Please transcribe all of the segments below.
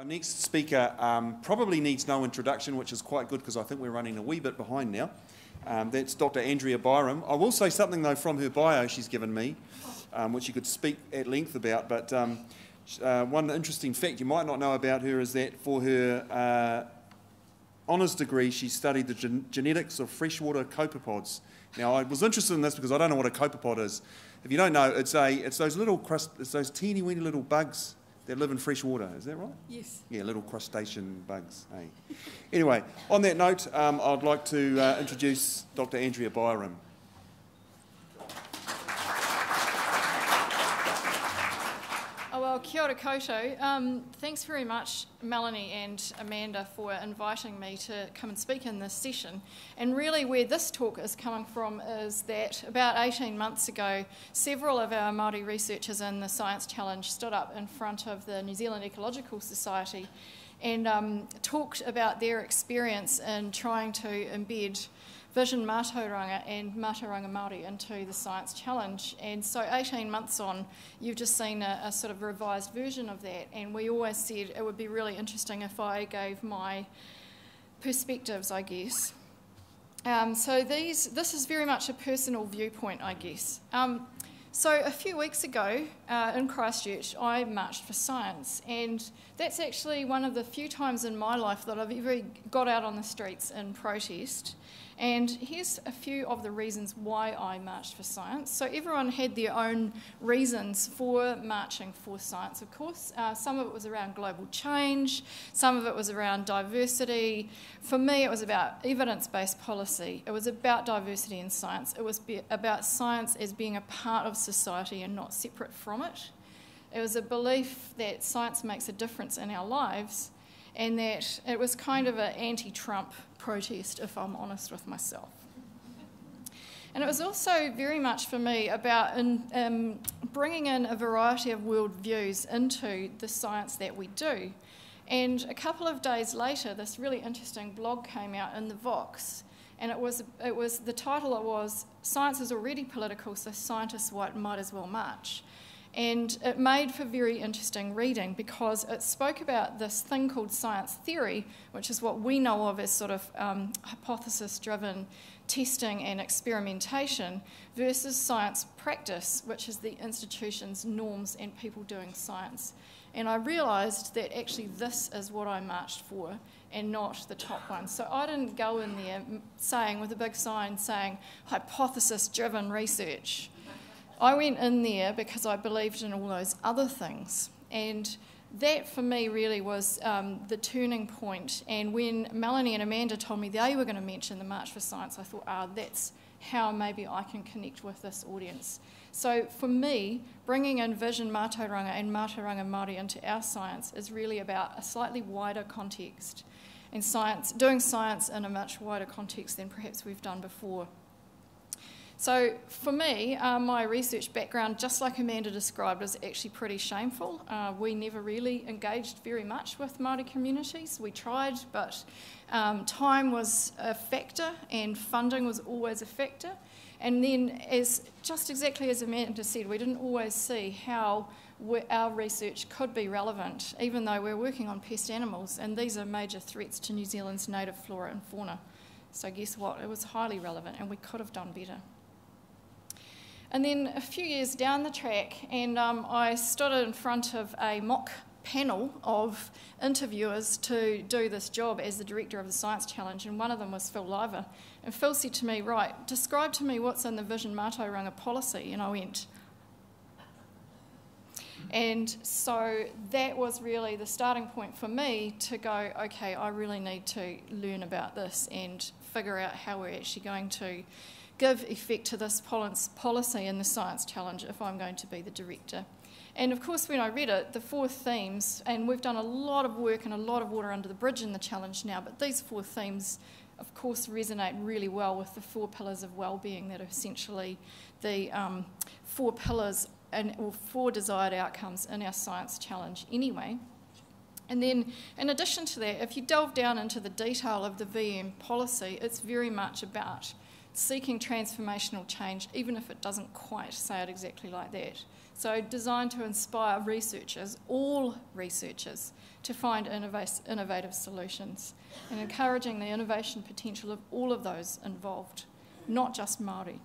Our next speaker um, probably needs no introduction, which is quite good because I think we're running a wee bit behind now. Um, that's Dr. Andrea Byrom. I will say something though from her bio she's given me, um, which you could speak at length about. But um, uh, one interesting fact you might not know about her is that for her uh, honours degree, she studied the gen genetics of freshwater copepods. Now, I was interested in this because I don't know what a copepod is. If you don't know, it's a it's those little crust, it's those teeny weeny little bugs that live in fresh water. Is that right? Yes. Yeah, little crustacean bugs. Hey. anyway, on that note, um, I'd like to uh, introduce Dr. Andrea Byrom. Kia ora koutou. Um, thanks very much, Melanie and Amanda, for inviting me to come and speak in this session. And really, where this talk is coming from is that about 18 months ago, several of our Māori researchers in the Science Challenge stood up in front of the New Zealand Ecological Society and um, talked about their experience in trying to embed Vision Mātauranga and Mātauranga Māori into the Science Challenge. And so 18 months on, you've just seen a, a, sort of revised version of that. And we always said it would be really interesting if I gave my perspectives, I guess. Um, so these, this is very much a personal viewpoint, I guess. Um, so a few weeks ago uh, in Christchurch, I marched for science, and that's actually one of the few times in my life that I've ever got out on the streets in protest. And here's a few of the reasons why I marched for science. So everyone had their own reasons for marching for science, of course. Uh, some of it was around global change, some of it was around diversity. For me, it was about evidence based policy, it was about diversity in science, it was about science as being a part of society and not separate from it. It was a belief that science makes a difference in our lives and that it was kind of an anti Trump protest, if I'm honest with myself. And it was also very much for me about in, um, bringing in a variety of worldviews into the science that we do. And a couple of days later, this really interesting blog came out in the Vox, and it was, it was the title was "Science is already political, so scientists might as well march." And it made for very interesting reading because it spoke about this thing called science theory, which is what we know of as sort of um, hypothesis driven testing and experimentation, versus science practice, which is the institution's norms and people doing science. And I realised that actually this is what I marched for and not the top one. So I didn't go in there saying, with a big sign saying, hypothesis driven research. I went in there because I believed in all those other things. And that for me really was um, the turning point. And when Melanie and Amanda told me they were going to mention the March for Science, I thought, ah, that's how maybe I can connect with this audience. So for me, bringing in Vision Mātauranga and Mātauranga Māori into our science is really about a slightly wider context. And science, doing science in a much wider context than perhaps we've done before. So for me, uh, my research background, just like Amanda described, is actually pretty shameful. Uh, we never really engaged very much with Māori communities. We tried, but um, time was a factor and funding was always a factor. And then, as just exactly as Amanda said, we didn't always see how our research could be relevant, even though we're working on pest animals, and these are major threats to New Zealand's native flora and fauna. So guess what? It was highly relevant, and we could have done better. And then a few years down the track, and um, I stood in front of a mock panel of interviewers to do this job as the director of the Science Challenge, and one of them was Phil Lyver. And Phil said to me, Right, describe to me what's in the Vision Mātauranga policy. And I went, and so that was really the starting point for me to go, okay, I really need to learn about this and figure out how we're actually going to give effect to this policy in the Science Challenge if I'm going to be the director. And of course, when I read it, the four themes, and we've done a lot of work and a lot of water under the bridge in the challenge now, but these four themes, of course, resonate really well with the four pillars of well-being that are essentially the um, four pillars and or four desired outcomes in our science challenge anyway. And then, in addition to that, if you delve down into the detail of the VM policy, it's very much about seeking transformational change, even if it doesn't quite say it exactly like that. So, designed to inspire researchers, all researchers, to find innovative solutions and encouraging the innovation potential of all of those involved, not just Māori.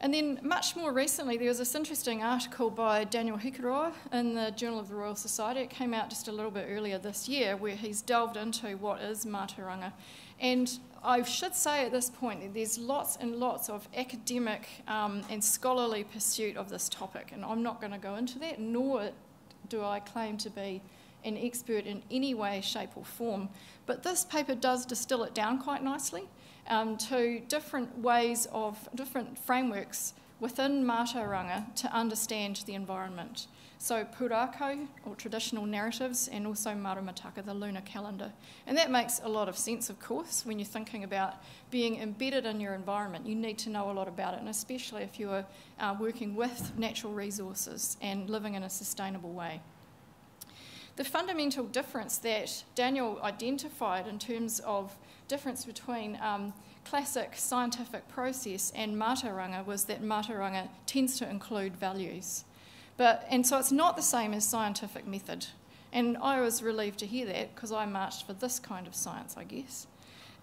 And then, much more recently, there was this interesting article by Daniel Hikuroa in the Journal of the Royal Society. It came out just a little bit earlier this year, where he's delved into what is mātauranga. And I should say at this point that there's lots and lots of academic um, and scholarly pursuit of this topic, and I'm not going to go into that, nor do I claim to be an expert in any way, shape, or form. But this paper does distill it down quite nicely um, to different ways of, different frameworks within Mātauranga to understand the environment. So pūrākau, or traditional narratives, and also Maramataka, the lunar calendar. And that makes a lot of sense, of course, when you're thinking about being embedded in your environment. You need to know a lot about it, and especially if you are uh, working with natural resources and living in a sustainable way. The fundamental difference that Daniel identified in terms of difference between um, classic scientific process and mātauranga was that mātauranga tends to include values. But, and so it's not the same as scientific method. And I was relieved to hear that because I marched for this kind of science, I guess.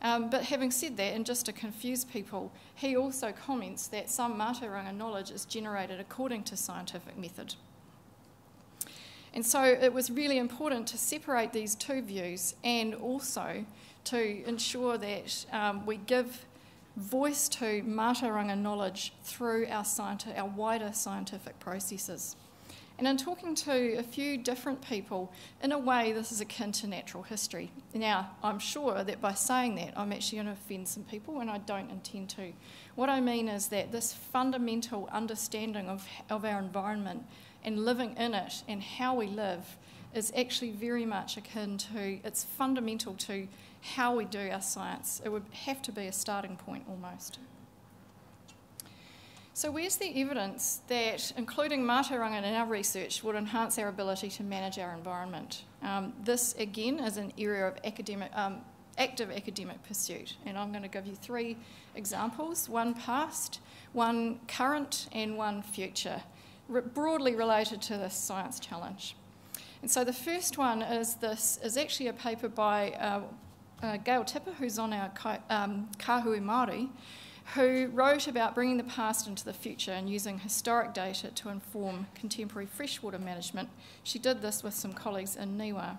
Um, but having said that, and just to confuse people, he also comments that some mātauranga knowledge is generated according to scientific method. And so it was really important to separate these two views and also to ensure that um, we give voice to mātauranga knowledge through our, our wider scientific processes. And in talking to a few different people, in a way, this is akin to natural history. Now, I'm sure that by saying that, I'm actually going to offend some people, and I don't intend to. What I mean is that this fundamental understanding of, of our environment and living in it and how we live is actually very much akin to, it's fundamental to how we do our science. It would have to be a starting point almost. So, where's the evidence that including Mātauranga in our research would enhance our ability to manage our environment? Um, this, again, is an area of academic, um, active academic pursuit, and I'm going to give you three examples one past, one current, and one future, broadly related to this science challenge. And so the first one is this is actually a paper by uh, uh, Gail Tipa, who's on our um, Māori, who wrote about bringing the past into the future and using historic data to inform contemporary freshwater management. She did this with some colleagues in Niwa.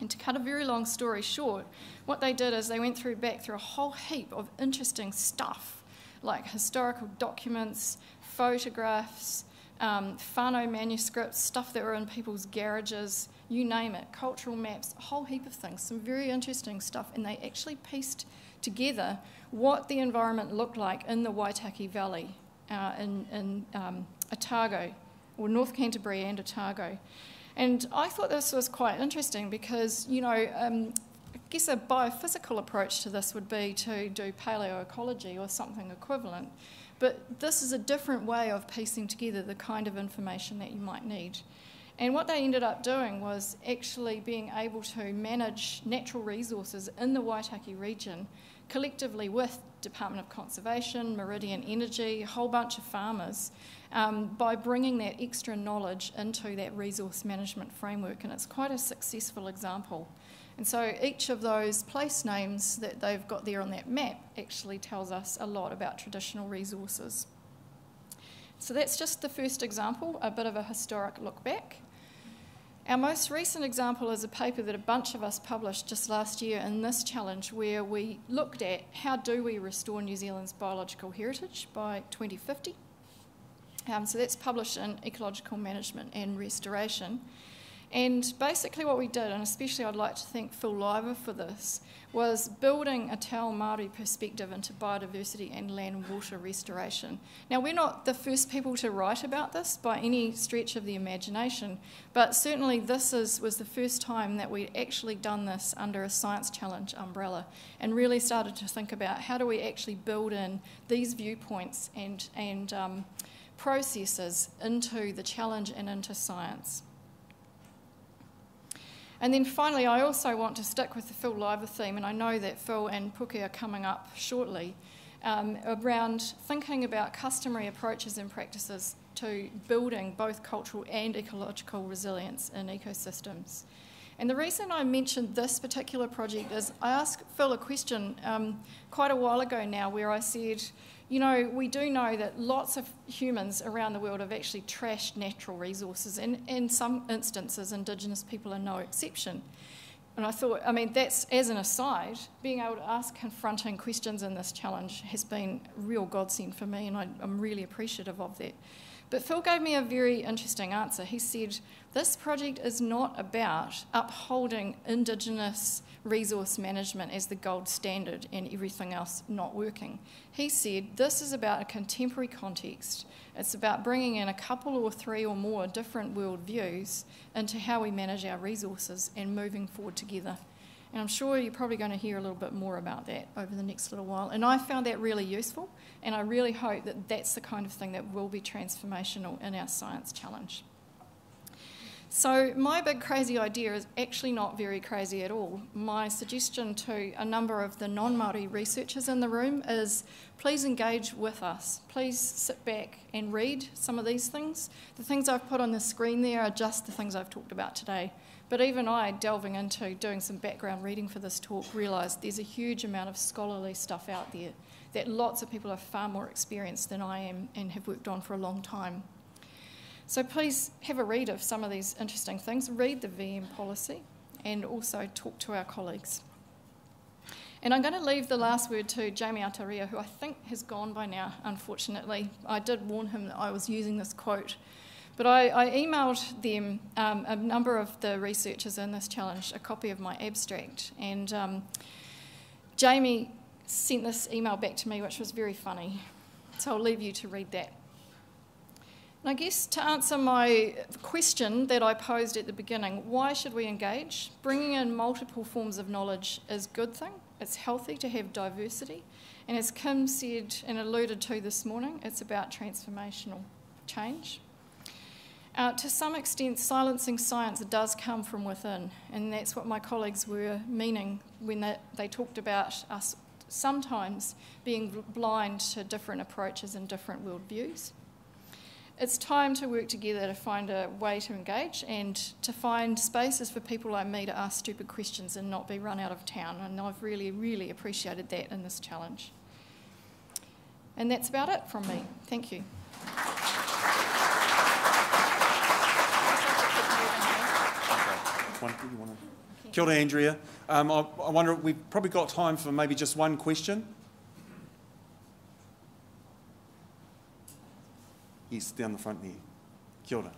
And to cut a very long story short, what they did is they went through back through a whole heap of interesting stuff, like historical documents, photographs, um, whānau manuscripts, stuff that were in people's garages, you name it, cultural maps, a whole heap of things, some very interesting stuff. And they actually pieced together what the environment looked like in the Waitaki Valley uh, in, in um, Otago, or North Canterbury and Otago. And I thought this was quite interesting because, you know, um, I guess a biophysical approach to this would be to do paleoecology or something equivalent. But this is a different way of piecing together the kind of information that you might need. And what they ended up doing was actually being able to manage natural resources in the Waitaki region collectively with Department of Conservation, Meridian Energy, a whole bunch of farmers, um, by bringing that extra knowledge into that resource management framework. And it's quite a successful example. And so each of those place names that they've got there on that map actually tells us a lot about traditional resources. So that's just the first example, a bit of a historic look back. Our most recent example is a paper that a bunch of us published just last year in this challenge where we looked at how do we restore New Zealand's biological heritage by 2050. Um, so that's published in Ecological Management and Restoration. And basically, what we did, and especially I'd like to thank Phil Lyver for this, was building a Te Ao Māori perspective into biodiversity and land and water restoration. Now, we're not the first people to write about this by any stretch of the imagination, but certainly this is, was the first time that we'd actually done this under a science challenge umbrella and really started to think about how do we actually build in these viewpoints and, and um, processes into the challenge and into science. And then finally, I also want to stick with the Phil Lyver theme, and I know that Phil and Puke are coming up shortly, um, around thinking about customary approaches and practices to building both cultural and ecological resilience in ecosystems. And the reason I mentioned this particular project is I asked Phil a question um, quite a while ago now where I said, you know, we do know that lots of humans around the world have actually trashed natural resources, and in some instances, Indigenous people are no exception. And I thought, I mean, that's as an aside, being able to ask confronting questions in this challenge has been real godsend for me, and I, I'm really appreciative of that. But Phil gave me a very interesting answer. He said, This project is not about upholding Indigenous resource management as the gold standard and everything else not working. He said, This is about a contemporary context. It's about bringing in a couple or three or more different world views into how we manage our resources and moving forward together. And I'm sure you're probably going to hear a little bit more about that over the next little while. And I found that really useful, and I really hope that that's the kind of thing that will be transformational in our science challenge. So, my big crazy idea is actually not very crazy at all. My suggestion to a number of the non Māori researchers in the room is please engage with us. Please sit back and read some of these things. The things I've put on the screen there are just the things I've talked about today. But even I, delving into doing some background reading for this talk, realised there's a huge amount of scholarly stuff out there that lots of people are far more experienced than I am and have worked on for a long time. So please have a read of some of these interesting things. Read the VM policy and also talk to our colleagues. And I'm going to leave the last word to Jamie Ataria, who I think has gone by now, unfortunately. I did warn him that I was using this quote but I, I emailed them, um, a number of the researchers in this challenge, a copy of my abstract. And um, Jamie sent this email back to me, which was very funny. So I'll leave you to read that. And I guess to answer my question that I posed at the beginning, why should we engage? Bringing in multiple forms of knowledge is a good thing. It's healthy to have diversity. And as Kim said and alluded to this morning, it's about transformational change. Uh, to some extent, silencing science does come from within, and that's what my colleagues were meaning when they, they talked about us sometimes being blind to different approaches and different worldviews. It's time to work together to find a way to engage and to find spaces for people like me to ask stupid questions and not be run out of town. And I've really, really appreciated that in this challenge. And that's about it from me. Thank you. One, you want to? Kia ora, Andrea. Um, I, I wonder, we've probably got time for maybe just one question. Yes, down the front there. Kia ora.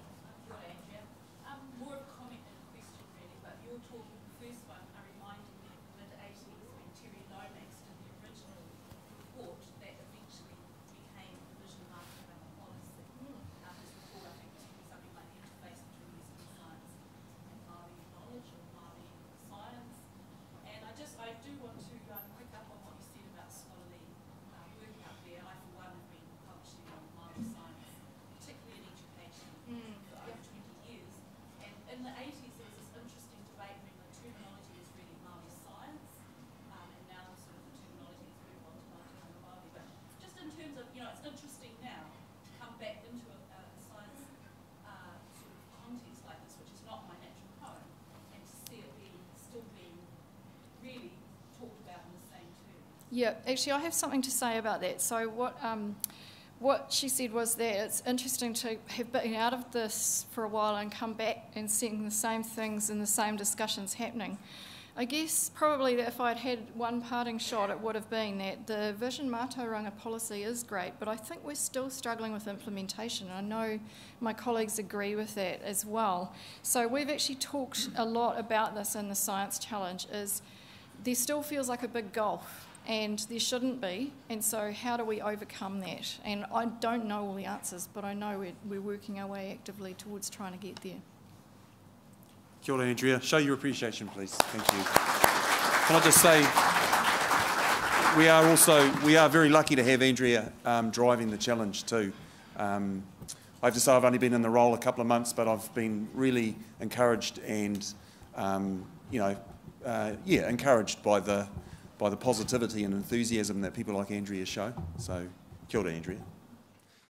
Yeah, actually, I have something to say about that. So, what um, what she said was that it's interesting to have been out of this for a while and come back and seeing the same things and the same discussions happening. I guess probably that if I'd had one parting shot, it would have been that the Vision Mātauranga policy is great, but I think we're still struggling with implementation. I know my colleagues agree with that as well. So we've actually talked a lot about this in the Science Challenge. Is there still feels like a big gulf and there shouldn't be. And so, how do we overcome that? And I don't know all the answers, but I know we're, we're working our way actively towards trying to get there. Kia ora, Andrea. Show your appreciation, please. Thank you. Can I just say, we are also we are very lucky to have Andrea um, driving the challenge too. Um, I have to say I've only been in the role a couple of months, but I've been really encouraged and um, you know, uh, yeah, encouraged by the by the positivity and enthusiasm that people like Andrea show. So, kia ora, Andrea.